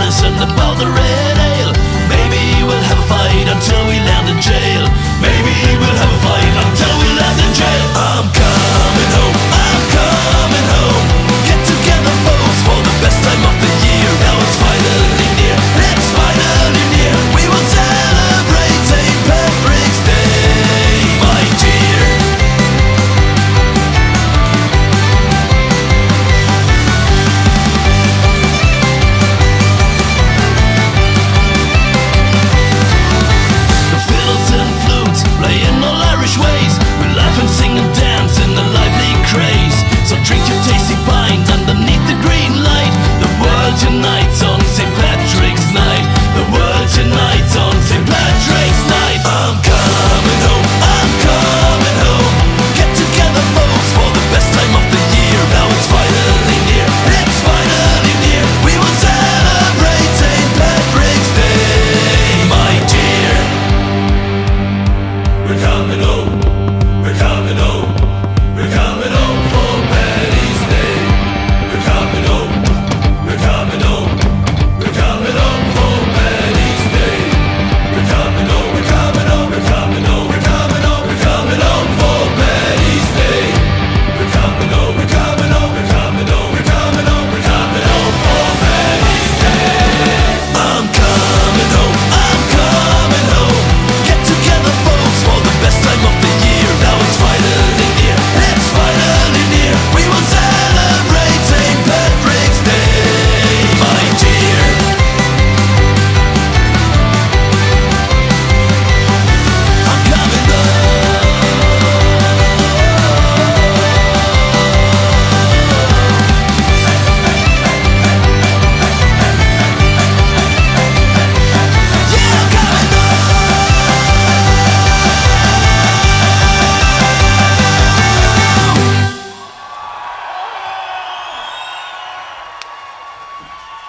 Listen to all the red.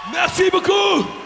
Merci beaucoup.